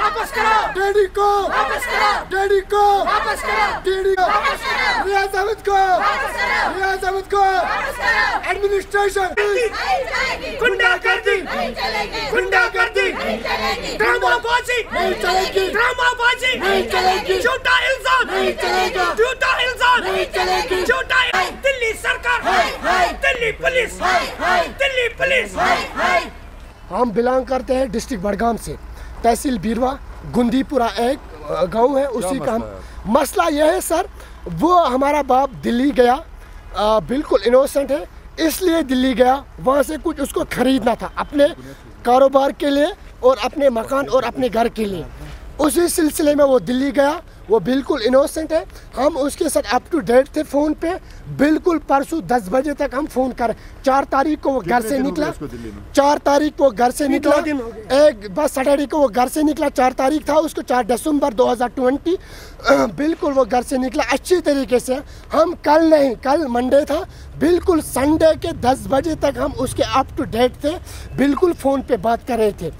वापस करो। डैडी को। वापस करो। डैडी को। वापस करो। डैडी को। वापस करो। रियाज अहमद को। वापस करो। रियाज अहमद को। वापस करो। एडमिनिस्ट्रेशन नहीं चलेगी गुंडागर्दी। नहीं चलेगी। गुंडागर्दी। नहीं चलेगी। ड्रामाबाजी नहीं चलेगी। ड्रामाबाजी नहीं चलेगी। झूठा इल्ज़ाम। नहीं चलेगा। झूठा इल्ज़ाम। नहीं चलेगी। झूठा दिल्ली सरकार। हाय, हाय। दिल्ली पुलिस। हाय, हाय। दिल्ली पुलिस। हाय हाय हम बिलोंग करते हैं डिस्ट्रिक्ट बडगाम से। तहसील बीरवा गुंदीपुरा एक गाँव है उसी का हम मसला यह है सर वो हमारा बाप दिल्ली गया आ, बिल्कुल इनोसेंट है इसलिए दिल्ली गया वहाँ से कुछ उसको खरीदना था अपने कारोबार के लिए और अपने मकान और अपने घर के लिए। उसी सिलसिले में वो दिल्ली गया वो बिल्कुल इनोसेंट है। हम उसके साथ अप टू डेट थे फ़ोन पे। बिल्कुल परसों दस बजे तक हम फ़ोन कर चार तारीख को वो घर से निकला। चार तारीख को घर से निकला। एक बस सैटरडे को वो घर से निकला। चार तारीख था उसको चार दिसंबर 2020 बिल्कुल वो घर से निकला। अच्छी तरीके से। हम कल नहीं कल मंडे था। बिल्कुल संडे के 10 बजे तक हम उसके अप टू डेट थे। बिल्कुल फ़ोन पे बात कर रहे थे।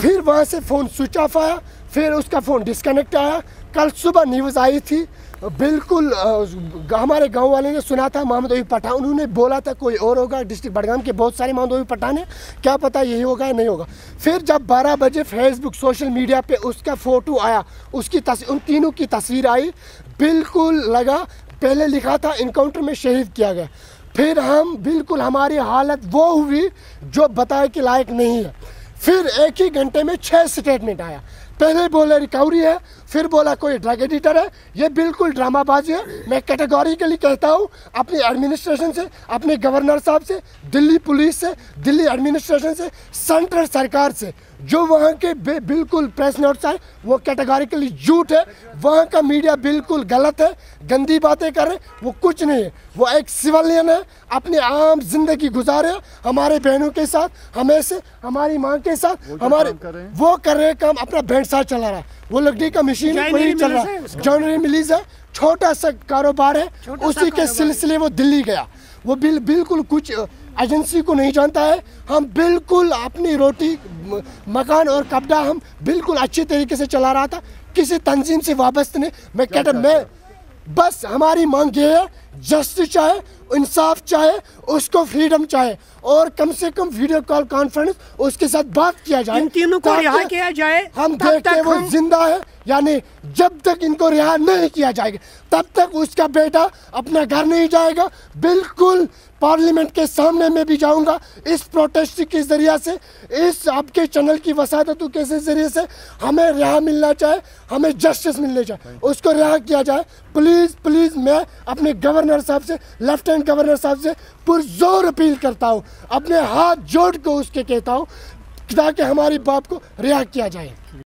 फिर वहाँ से फ़ोन स्विच ऑफ़ आया। फिर उसका फ़ोन डिस्कनेक्ट आया। कल सुबह न्यूज़ आई थी, बिल्कुल हमारे गाँव वाले ने सुना था, मोहम्मद अयूब पठान, उन्होंने बोला था कोई और होगा, डिस्ट्रिक्ट बडगाम के बहुत सारे मोहम्मद अयूब पठान है, क्या पता यही होगा या नहीं होगा। फिर जब 12 बजे फेसबुक सोशल मीडिया पे उसका फ़ोटो आया, उसकी तस्वीर उन तीनों की तस्वीर आई, बिल्कुल लगा, पहले लिखा था इनकाउंटर में शहीद किया गया। फिर हम, बिल्कुल हमारी हालत वो हुई, जो बताए के लायक नहीं है। फिर एक ही घंटे में छः स्टेटमेंट आया। पहले बोले रिकवरी है फिर बोला कोई ड्रग एडिटर है। ये बिल्कुल ड्रामाबाजी है। मैं कैटेगोरिकली कहता हूँ अपनी एडमिनिस्ट्रेशन से अपने गवर्नर साहब से दिल्ली पुलिस से दिल्ली एडमिनिस्ट्रेशन से सेंट्रल सरकार से जो वहाँ के बिल्कुल प्रेस नोट्स आए वो कैटेगोरिकली झूठ है। वहाँ का मीडिया बिल्कुल गलत है। गंदी बातें कर रहे वो कुछ नहीं है। वो एक सिविलियन है अपनी आम ज़िंदगी गुजारे हमारे बहनों के साथ हमें से हमारी माँ के साथ हमारे वो कर रहे हैं काम अपना साथ चला रहा है। वो लकड़ी का मशीन वही चल रहा है। जॉनरी मिलीज है छोटा सा कारोबार है। उसी के। सिलसिले वो दिल्ली गया। वो बिल बिल्कुल कुछ एजेंसी को नहीं जानता है। हम बिल्कुल अपनी रोटी मकान और कपड़ा हम बिल्कुल अच्छे तरीके से चला रहा था। किसी तंजीम से वापस नहीं। मैं कहता मैं बस हमारी मांग ये है जस्टिस चाहे इंसाफ चाहे उसको फ्रीडम चाहे। और कम से कम वीडियो कॉल कॉन्फ्रेंस उसके साथ बात किया जाए। इन तीनों को रिहा किया जाए हम देखते हैं वो ज़िंदा है। यानी जब तक इनको रिहा नहीं किया जाएगा, तब तक उसका बेटा अपना घर नहीं जाएगा। बिल्कुल पार्लियामेंट के सामने में भी जाऊँगा इस प्रोटेस्ट के ज़रिए से, इस आपके चैनल की वसादतों के ज़रिए से हमें रिहा मिलना चाहे, हमें जस्टिस मिलने चाहे, उसको रिहा किया जाए। प्लीज़ प्लीज़ मैं अपने गवर्नर साहब से लेफ्टिनेंट गवर्नर साहब से पुरजोर अपील करता हूँ। अपने हाथ जोड़ को उसके कहता हूँ, ताकि हमारी बाप को रिहा किया जाए।